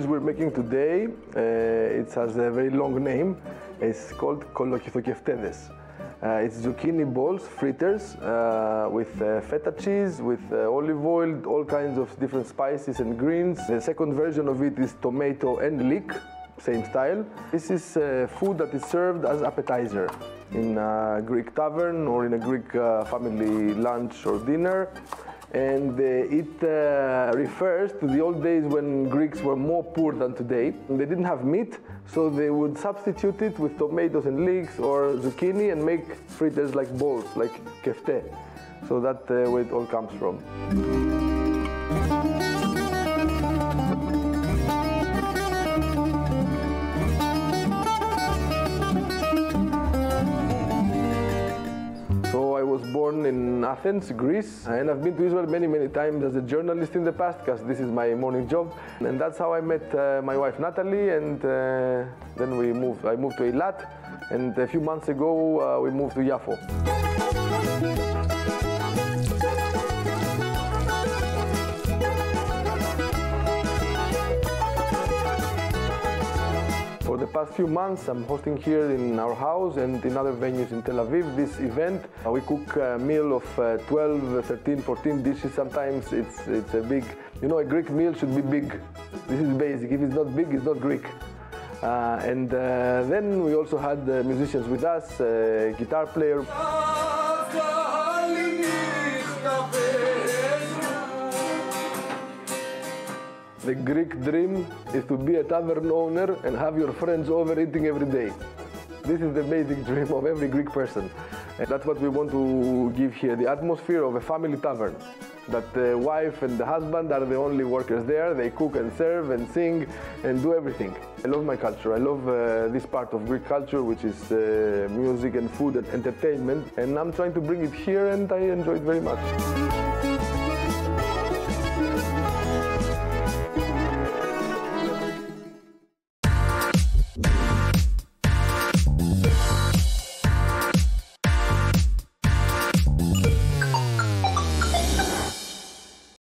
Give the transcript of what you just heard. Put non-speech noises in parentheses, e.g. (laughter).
we're making today, uh, it has a very long name. It's called kolokithokeftedes. Uh, it's zucchini balls, fritters, uh, with uh, feta cheese, with uh, olive oil, all kinds of different spices and greens. The second version of it is tomato and leek, same style. This is uh, food that is served as appetizer in a Greek tavern or in a Greek uh, family lunch or dinner. And uh, it uh, refers to the old days when Greeks were more poor than today. They didn't have meat, so they would substitute it with tomatoes and leeks or zucchini and make fritters like balls, like kefte. So that's uh, where it all comes from. Born in Athens, Greece, and I've been to Israel many, many times as a journalist in the past because this is my morning job. And that's how I met uh, my wife Natalie, and uh, then we moved. I moved to Eilat, and a few months ago uh, we moved to Yafo. The past few months, I'm hosting here in our house and in other venues in Tel Aviv this event. Uh, We cook a meal of uh, 12, 13, 14 dishes. Sometimes it's, it's a big, you know, a Greek meal should be big. This is basic. If it's not big, it's not Greek. Uh, and uh, then we also had uh, musicians with us, uh, guitar player, The Greek dream is to be a tavern owner and have your friends over eating every day. This is the basic (laughs) dream of every Greek person. And that's what we want to give here the atmosphere of a family tavern. That the wife and the husband are the only workers there. They cook and serve and sing and do everything. I love my culture. I love uh, this part of Greek culture, which is uh, music and food and entertainment. And I'm trying to bring it here, and I enjoy it very much.